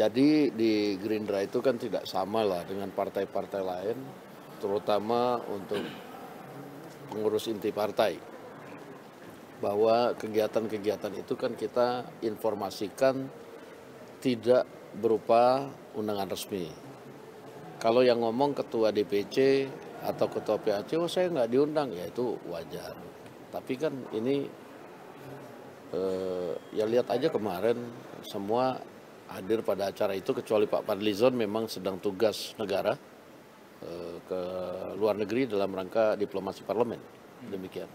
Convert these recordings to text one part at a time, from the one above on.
Jadi di Gerindra itu kan tidak sama lah dengan partai-partai lain, terutama untuk pengurus inti partai. Bahwa kegiatan-kegiatan itu kan kita informasikan tidak berupa undangan resmi. Kalau yang ngomong ketua DPC atau ketua PAC, oh saya nggak diundang, ya itu wajar. Tapi kan ini eh, ya lihat aja kemarin semua hadir pada acara itu kecuali Pak Padlizon memang sedang tugas negara eh, ke luar negeri dalam rangka diplomasi parlemen. Demikian.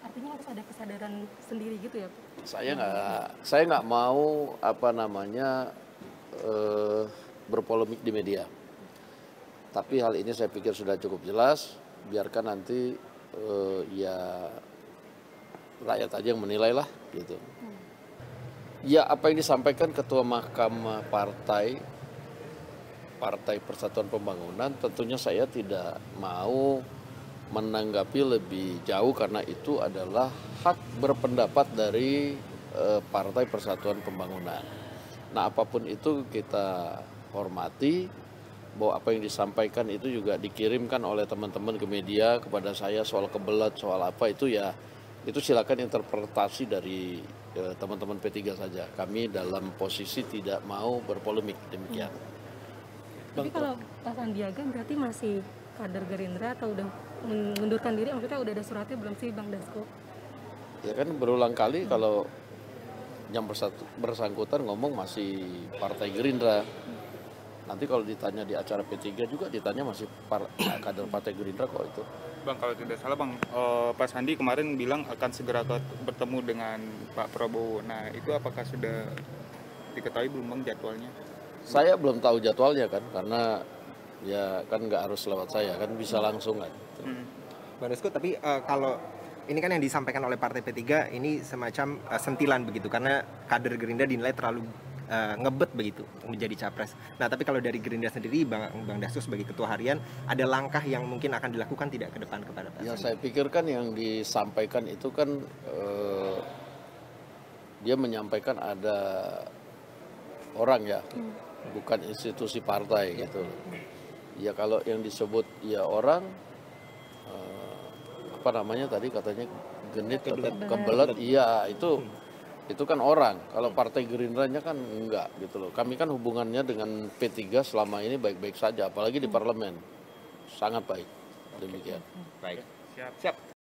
Artinya harus ada kesadaran sendiri gitu ya, Pak? Saya nggak saya nggak mau apa namanya eh, berpolemik di media. Tapi hal ini saya pikir sudah cukup jelas. Biarkan nanti eh, ya rakyat aja yang menilai lah gitu. Ya apa yang disampaikan Ketua Mahkamah Partai Partai Persatuan Pembangunan tentunya saya tidak mau menanggapi lebih jauh karena itu adalah hak berpendapat dari eh, Partai Persatuan Pembangunan. Nah apa pun itu kita hormati bahwa apa yang disampaikan itu juga dikirimkan oleh teman-teman ke media kepada saya soal kebelat soal apa itu ya itu silakan interpretasi dari teman-teman P3 saja. Kami dalam posisi tidak mau berpolemik demikian. Tapi kalau Pak Sandiaga berarti masih kader Gerindra atau udah mengundurkan diri? Maksudnya udah ada suratnya belum sih Bang Dasko? Ya kan berulang kali kalau yang bersatu, bersangkutan ngomong masih Partai Gerindra. Nanti kalau ditanya di acara P3 juga ditanya masih par, kader Partai Gerindra kok itu. Bang kalau tidak salah Bang, eh, Pak Sandi kemarin bilang akan segera bertemu dengan Pak Prabowo. Nah itu apakah sudah diketahui belum Bang jadwalnya? Saya belum tahu jadwalnya kan karena ya kan nggak harus lewat saya kan bisa langsung kan. Hmm. Bang Dasko, tapi eh, kalau ini kan yang disampaikan oleh Partai P3 ini semacam eh, sentilan begitu karena kader Gerindra dinilai terlalu eh, ngebet begitu menjadi capres. Nah, tapi kalau dari Gerindra sendiri Bang Bang Dasko sebagai ketua harian ada langkah yang mungkin akan dilakukan tidak ke depan kepada Pak Sandi? saya pikirkan yang disampaikan itu kan eh, dia menyampaikan ada orang ya, bukan institusi partai gitu. Ya kalau yang disebut ya orang eh, apa namanya tadi katanya genit atau kebelet, iya itu itu kan orang. Kalau partai Gerindranya kan enggak gitu loh. Kami kan hubungannya dengan P3 selama ini baik-baik saja, apalagi di parlemen sangat baik. Demikian. Baik. Siap. Siap.